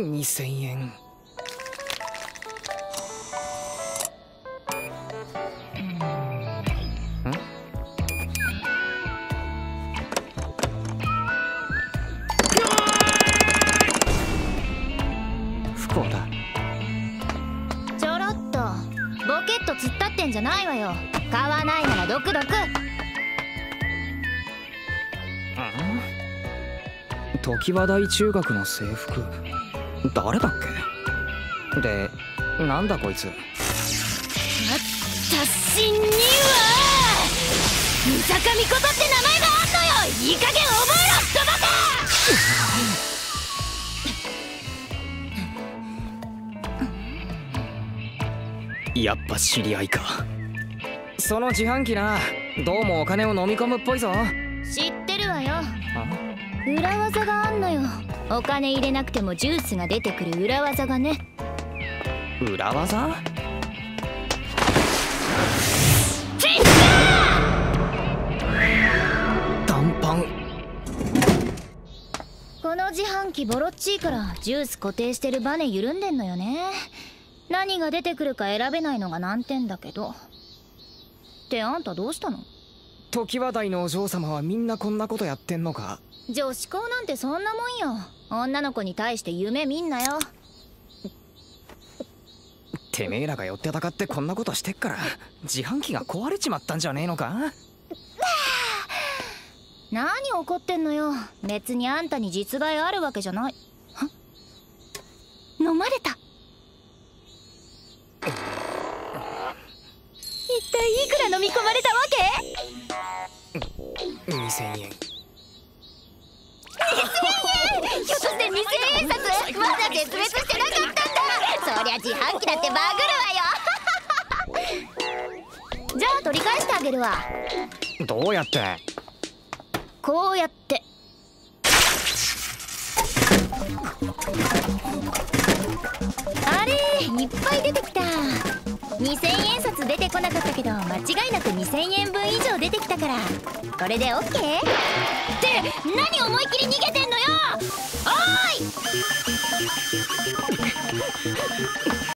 2000円不幸だ。ちょろっとボケっと突っ立ってんじゃないわよ。買わないならドクドク常盤台中学の制服誰だっけ？でなんだこいつ？私には。三坂美琴って名前があんのよ。いい加減覚えろってばやっぱ知り合いか。その自販機な。どうもお金を飲み込むっぽいぞ。知って裏技があんのよ。お金入れなくてもジュースが出てくる裏技がね。裏技？短パン。この自販機ボロっちいからジュース固定してるバネ緩んでんのよね。何が出てくるか選べないのが難点だけど。ってあんたどうしたの？常盤台のお嬢様はみんなこんなことやってんのか？女子校なんてそんなもんよ。女の子に対して夢見んなよ。てめえらが寄ってたかってこんなことしてっから自販機が壊れちまったんじゃねえのか？何怒ってんのよ。別にあんたに実害あるわけじゃない。は？飲まれた。一体いくら飲み込まれたわけ？2000円。ひょっとして2000円札まだ絶滅してなかったんだ。そりゃ自販機だってバグるわよ。じゃあ取り返してあげるわ。どうやって？こうやって。あれいっぱい出てきた。2000円札出てこなかったけど間違いなく2000円分から。これでオッケー？って何思いっきり逃げてんのよ！おーい！